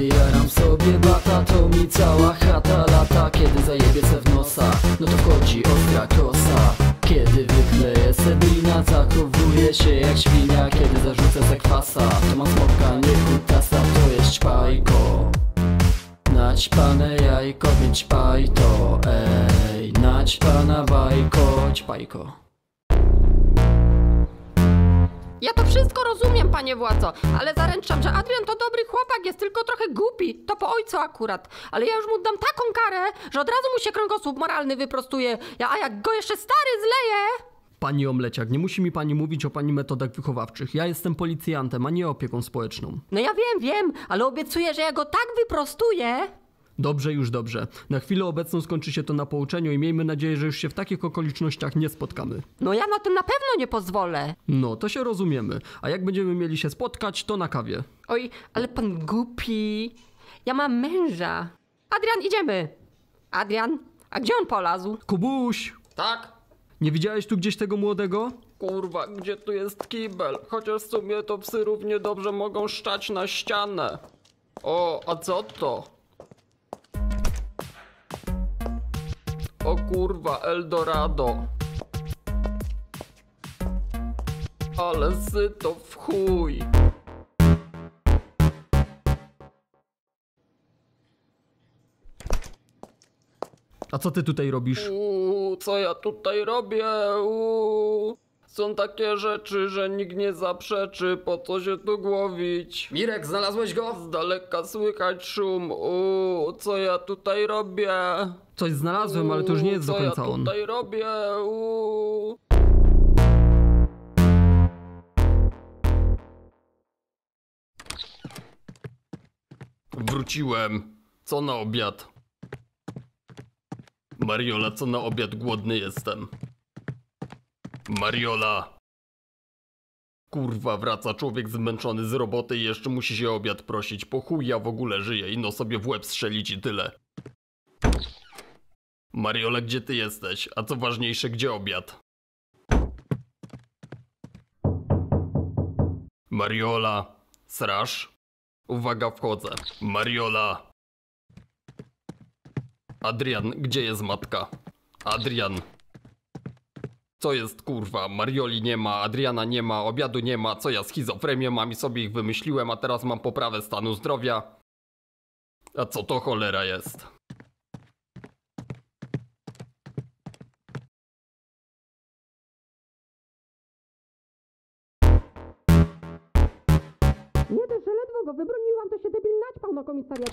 Kiedy sobie bata, to mi cała chata lata. Kiedy zajebie se w nosa, no to wchodzi ostra kosa. Kiedy wykleję sedlina, zachowuję się jak świnia. Kiedy zarzucę se kwasa, to mam smoka, nie kutasa. To jest ćpajko Naćpane jajko, więc ćpaj to, ej. Naćpana bajko, ćpajko Ja to wszystko rozumiem, panie władzo, ale zaręczam, że Adrian to dobry chłopak, jest tylko trochę głupi. To po ojcu akurat. Ale ja już mu dam taką karę, że od razu mu się kręgosłup moralny wyprostuje. Ja, a jak go jeszcze stary zleje... Pani Omleciak, nie musi mi pani mówić o pani metodach wychowawczych. Ja jestem policjantem, a nie opieką społeczną. No ja wiem, wiem, ale obiecuję, że ja go tak wyprostuję. Dobrze, już dobrze. Na chwilę obecną skończy się to na pouczeniu i miejmy nadzieję, że już się w takich okolicznościach nie spotkamy. No ja na tym na pewno nie pozwolę. No, to się rozumiemy. A jak będziemy mieli się spotkać, to na kawie. Oj, ale pan głupi. Ja mam męża. Adrian, idziemy. Adrian, a gdzie on polazł? Kubuś! Tak? Nie widziałeś tu gdzieś tego młodego? Kurwa, gdzie tu jest kibel? Chociaż w sumie to psy równie dobrze mogą szczać na ścianę. O, a co to? Kurwa, Eldorado. Ale syto w chuj. A co ty tutaj robisz? Uuu, co ja tutaj robię? Uuu. Są takie rzeczy, że nikt nie zaprzeczy, po co się tu głowić. Mirek, znalazłeś go? Z daleka słychać szum. Uuu, co ja tutaj robię? Coś znalazłem, ale to już nie jest do Co końca ja on. tutaj robię? Uuu. Wróciłem. Co na obiad? Mariola, co na obiad głodny jestem. Mariola! Kurwa, wraca człowiek zmęczony z roboty i jeszcze musi się obiad prosić. Po chuj ja w ogóle żyję i no sobie w łeb strzelić i tyle. Mariola, gdzie ty jesteś? A co ważniejsze, gdzie obiad? Mariola, srasz? Uwaga, wchodzę. Mariola! Adrian, gdzie jest matka? Adrian! Co jest kurwa? Marioli nie ma, Adriana nie ma, obiadu nie ma, co ja schizofrenię mam i sobie ich wymyśliłem, a teraz mam poprawę stanu zdrowia? A co to cholera jest?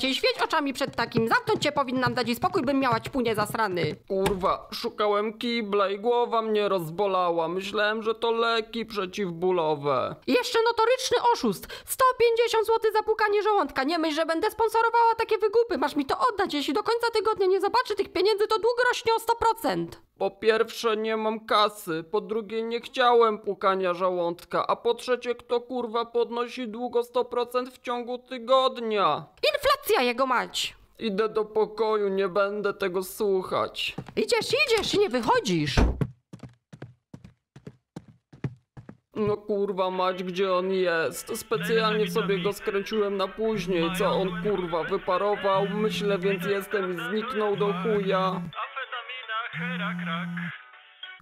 I świeć oczami przed takim. Zamknąć cię powinnam dać i spokój, bym miała ćpunie zasrany. Kurwa, szukałem kibla i głowa mnie rozbolała. Myślałem, że to leki przeciwbólowe. Jeszcze notoryczny oszust. 150 zł za pukanie żołądka. Nie myśl, że będę sponsorowała takie wygupy. Masz mi to oddać. Jeśli do końca tygodnia nie zobaczy tych pieniędzy, to dług rośnie o 100%. Po pierwsze nie mam kasy, po drugie nie chciałem pukania żołądka, a po trzecie kto kurwa podnosi długo 100% w ciągu tygodnia. Inflacja jego mać. Idę do pokoju, nie będę tego słuchać. Idziesz, idziesz i nie wychodzisz. No kurwa mać, gdzie on jest? Specjalnie sobie go skręciłem na później, co on kurwa wyparował, myślę więc jestem i zniknął do chuja. Hera, krak.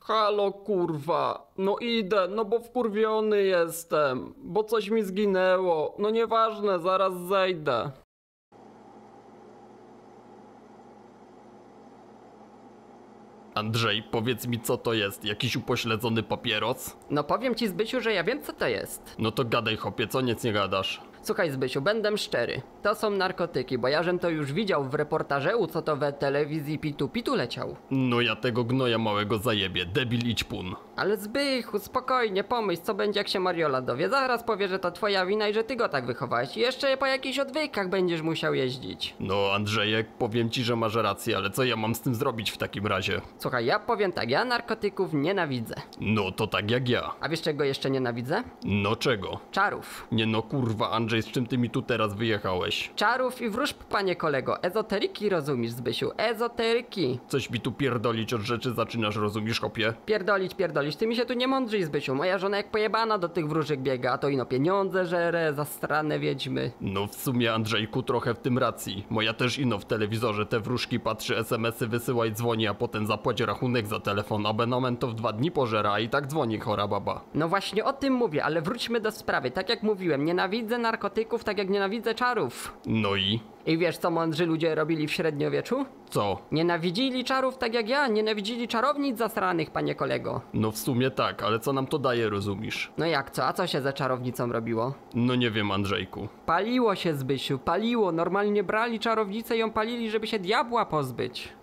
Halo kurwa, no idę, no bo wkurwiony jestem, bo coś mi zginęło, no nieważne, zaraz zejdę. Andrzej, powiedz mi co to jest, jakiś upośledzony papieros? No powiem ci Zbysiu, że ja wiem co to jest. No to gadaj chopie, co nic nie gadasz. Słuchaj Zbysiu, będę szczery. To są narkotyki, bo ja żem to już widział w reportażeu, co to we telewizji Pitu Pitu leciał. No ja tego gnoja małego zajebie, debil idź pun. Ale Zbychu, spokojnie, pomyśl, co będzie jak się Mariola dowie. Zaraz powie, że to twoja wina i że ty go tak wychowałeś. I jeszcze po jakichś odwykach będziesz musiał jeździć. No Andrzejek, powiem ci, że masz rację, ale co ja mam z tym zrobić w takim razie? Słuchaj, ja powiem tak, ja narkotyków nienawidzę. No to tak jak ja. A wiesz czego jeszcze nienawidzę? No czego? Czarów. Nie no kurwa Andrzej, z czym ty mi tu teraz wyjechałeś? Czarów i wróżb, panie kolego. Ezoteryki rozumiesz, Zbysiu. Ezoteryki. Coś mi tu pierdolić od rzeczy zaczynasz, rozumiesz, chopie? Pierdolić, pierdolić. Ty mi się tu nie mądrzyj, Zbysiu. Moja żona jak pojebana do tych wróżek biega, a to ino pieniądze żere, zastrane wiedźmy. No w sumie Andrzejku trochę w tym racji. Moja też ino w telewizorze te wróżki patrzy, smsy wysyła i dzwoni, a potem zapłaci rachunek za telefon. Abonament to w dwa dni pożera, a i tak dzwoni chora baba. No właśnie o tym mówię, ale wróćmy do sprawy. Tak jak mówiłem, nienawidzę narkotyków, tak jak nienawidzę czarów. No i? I wiesz, co mądrzy ludzie robili w średniowieczu? Co? Nienawidzili czarów tak jak ja, nienawidzili czarownic zasranych, panie kolego. No w sumie tak, ale co nam to daje, rozumiesz? No jak co, a co się za czarownicą robiło? No nie wiem, Andrzejku. Paliło się, Zbysiu, paliło. Normalnie brali czarownicę i ją palili, żeby się diabła pozbyć.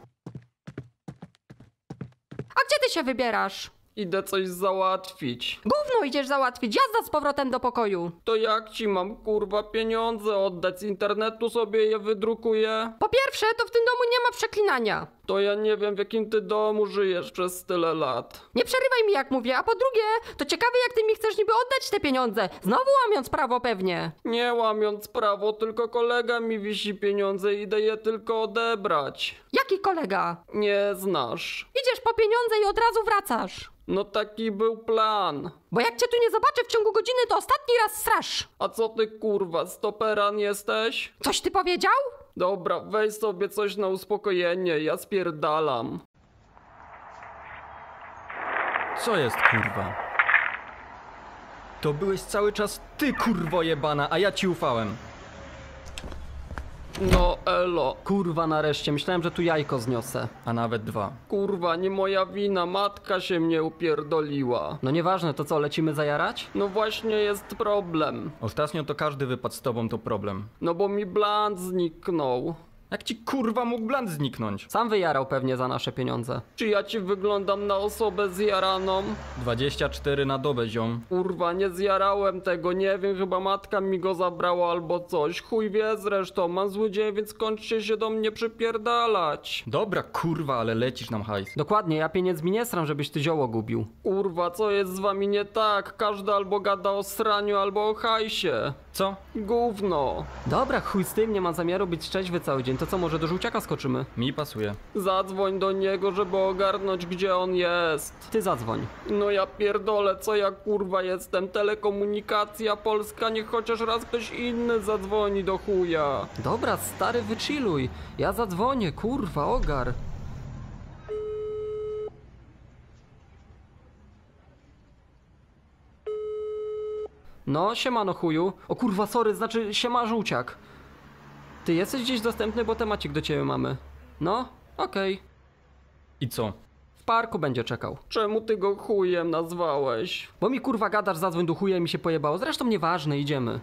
A gdzie ty się wybierasz? Idę coś załatwić. Gówno idziesz załatwić, jazda z powrotem do pokoju. To jak ci mam kurwa pieniądze oddać z internetu sobie je wydrukuję? Po pierwsze, to w tym domu nie ma przeklinania. To ja nie wiem w jakim ty domu żyjesz przez tyle lat. Nie przerywaj mi jak mówię, a po drugie, to ciekawe jak ty mi chcesz niby oddać te pieniądze. Znowu łamiąc prawo pewnie. Nie łamiąc prawo, tylko kolega mi wisi pieniądze i idę je tylko odebrać. Jaki kolega? Nie znasz. Idziesz po pieniądze i od razu wracasz. No taki był plan. Bo jak cię tu nie zobaczę w ciągu godziny, to ostatni raz strasz. A co ty kurwa, stoperan jesteś? Coś ty powiedział? Dobra, weź sobie coś na uspokojenie, ja spierdalam. Co jest kurwa? To byłeś cały czas ty kurwo jebana, a ja ci ufałem. No elo. Kurwa nareszcie, myślałem, że tu jajko zniosę. A nawet dwa. Kurwa, nie moja wina, matka się mnie upierdoliła. No nieważne, to co, lecimy zajarać? No właśnie jest problem. Ostatnio to każdy wypad z tobą to problem. No bo mi bland zniknął. Jak ci kurwa mógł bland zniknąć? Sam wyjarał pewnie za nasze pieniądze. Czy ja ci wyglądam na osobę zjaraną? 24 na dobę ziom. Kurwa, nie zjarałem tego, nie wiem, chyba matka mi go zabrała albo coś. Chuj wie zresztą, mam zły dzień, więc kończcie się do mnie przypierdalać. Dobra kurwa, ale lecisz nam hajs. Dokładnie, ja pieniędzmi nie sram, żebyś ty zioło gubił. Kurwa, co jest z wami nie tak? Każdy albo gada o sraniu, albo o hajsie. Co? Gówno. Dobra, chuj z tym, nie mam zamiaru być trzeźwy cały dzień. To co, może do żółciaka skoczymy? Mi pasuje. Zadzwoń do niego, żeby ogarnąć, gdzie on jest. Ty zadzwoń. No ja pierdolę, co ja kurwa jestem? Telekomunikacja polska, niech chociaż raz ktoś inny zadzwoni do chuja. Dobra, stary, wychilluj. Ja zadzwonię, kurwa, ogar. No, siemano chuju. O kurwa, sorry, znaczy siema żółciak. Ty jesteś gdzieś dostępny, bo temacik do ciebie mamy. No, okej. I co? W parku będzie czekał. Czemu ty go chujem nazwałeś? Bo mi kurwa gadasz, zadzwoń do chuja i mi się pojebało. Zresztą nieważne, idziemy.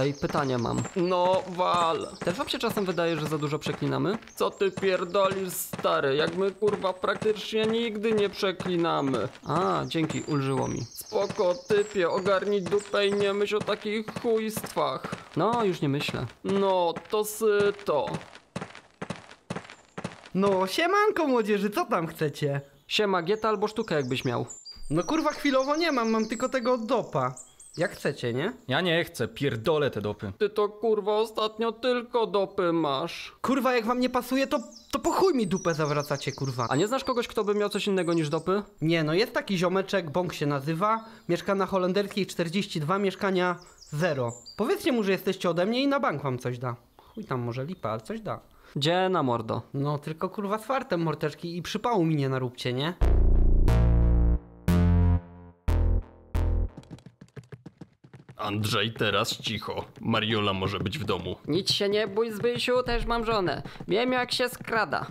Ej, pytanie mam. No wal. Też wam się czasem wydaje, że za dużo przeklinamy? Co ty pierdolisz stary? Jak my kurwa praktycznie nigdy nie przeklinamy. A, dzięki, ulżyło mi. Spoko typie, ogarnij dupę i nie myśl o takich chujstwach. No, już nie myślę. No, to syto. No, siemanko młodzieży, co tam chcecie? Siema, gieta albo sztukę jakbyś miał. No kurwa chwilowo nie mam, mam tylko tego dopa. Jak chcecie, nie? Ja nie chcę, pierdolę te dopy. Ty to kurwa ostatnio tylko dopy masz. Kurwa, jak wam nie pasuje, to, to po chuj mi dupę zawracacie, kurwa. A nie znasz kogoś, kto by miał coś innego niż dopy? Nie, no jest taki ziomeczek, Bąk się nazywa, mieszka na Holenderskiej 42, mieszkania zero. Powiedzcie mu, że jesteście ode mnie i na bank wam coś da. Chuj tam może lipa, ale coś da. Gdzie na mordo? No, tylko kurwa z fartem mordeczki i przypału mi nie naróbcie, nie? Andrzej, teraz cicho. Mariola może być w domu. Nic się nie bój, Zbysiu, też mam żonę. Wiem jak się skrada.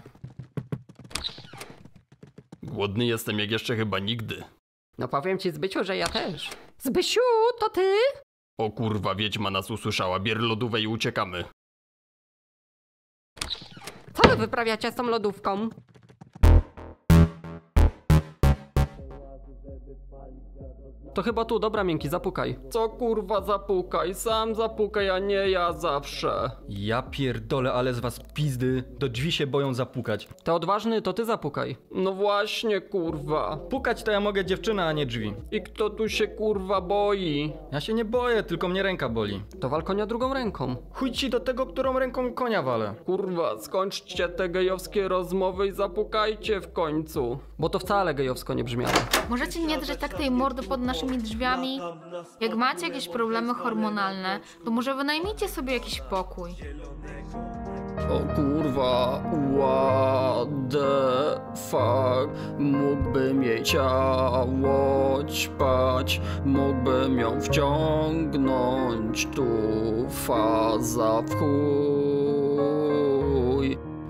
Głodny jestem jak jeszcze chyba nigdy. No powiem ci, Zbysiu, że ja też. Zbysiu, to ty? O kurwa, wiedźma nas usłyszała. Bier lodówę i uciekamy. Co wy wyprawiacie z tą lodówką? To chyba tu, dobra miękki, zapukaj. Co kurwa zapukaj, sam zapukaj, a nie ja zawsze. Ja pierdolę, ale z was pizdy. Do drzwi się boją zapukać. Ty odważny, to ty zapukaj. No właśnie kurwa. Pukać to ja mogę dziewczyna, a nie drzwi. I kto tu się kurwa boi? Ja się nie boję, tylko mnie ręka boli. To wal konia drugą ręką. Chuj ci do tego, którą ręką konia walę. Kurwa, skończcie te gejowskie rozmowy i zapukajcie w końcu. Bo to wcale gejowsko nie brzmiało. Możecie nie drzeć tak tej mordy pod naszymi drzwiami? Jak macie jakieś problemy hormonalne, to może wynajmijcie sobie jakiś pokój. O kurwa, what the fuck Mógłbym jej ciało ćpać Mógłbym ją wciągnąć Tu faza w chuj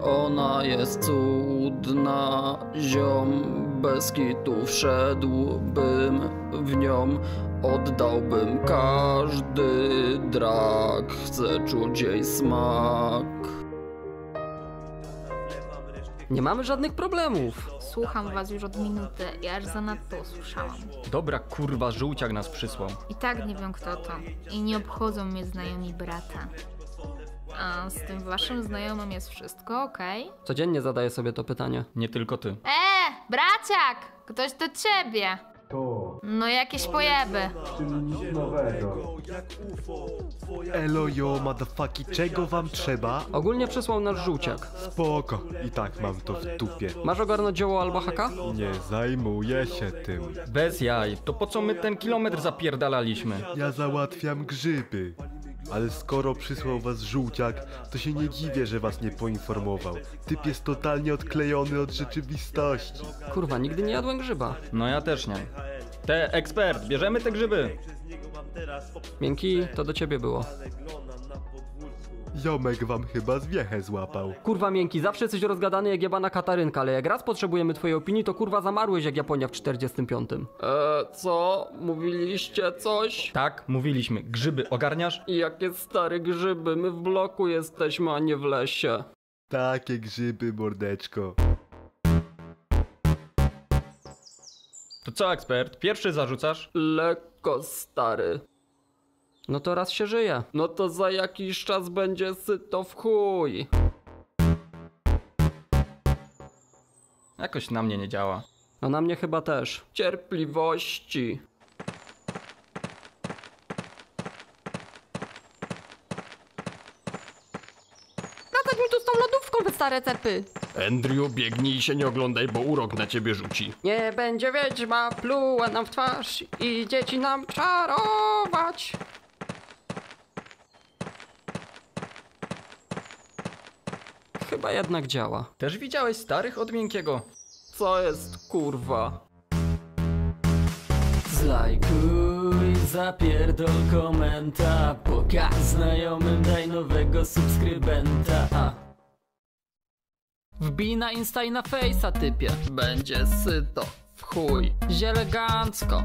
Ona jest cudna Ziom bez kitu wszedłbym w nią Oddałbym każdy drak Chcę czuć jej smak Nie mamy żadnych problemów. Słucham was już od minuty i aż zanadto usłyszałam. Dobra kurwa, żółciak nas przysłał. I tak nie wiem kto to. I nie obchodzą mnie znajomi brata. A z tym waszym znajomym jest wszystko okej? Codziennie zadaję sobie to pytanie. Nie tylko ty. E, braciak! Ktoś do ciebie! No jakieś pojeby. Elo yo, motherfucky, czego wam trzeba? Ogólnie przysłał nasz żółciak. Spoko, i tak mam to w dupie. Masz ogarnąć dzieło albo haka? Nie zajmuję się tym. Bez jaj, to po co my ten kilometr zapierdalaliśmy? Ja załatwiam grzyby. Ale skoro przysłał was żółciak, to się nie dziwię, że was nie poinformował. Typ jest totalnie odklejony od rzeczywistości. Kurwa, nigdy nie jadłem grzyba. No ja też nie. Te, ekspert, bierzemy te grzyby. Miękki, to do ciebie było. Ziomek wam chyba zwiechę złapał. Kurwa miękki, zawsze jesteś rozgadany jak jebana katarynka, ale jak raz potrzebujemy twojej opinii, to kurwa zamarłeś jak Japonia w 45. E, co? Mówiliście coś? Tak, mówiliśmy, grzyby ogarniasz? Jakie stare grzyby, my w bloku jesteśmy, a nie w lesie. Takie grzyby, mordeczko. To co, ekspert, pierwszy zarzucasz? Lekko stary. No to raz się żyje. No to za jakiś czas będzie syto w chuj. Jakoś na mnie nie działa. No na mnie chyba też. Cierpliwości. Wracać mi tu z tą lodówką, wy stare cepy. Andrew, biegnij i się nie oglądaj, bo urok na ciebie rzuci. Nie będzie wiedźma pluła nam w twarz i dzieci nam czarować. Chyba jednak działa. Też widziałeś starych od miękkiego? Co jest kurwa? Zlajkuj, zapierdol komenta Pokaż znajomym, daj nowego subskrybenta A. Wbij na Insta i na Face'a typie Będzie syto w chuj. Zielegancko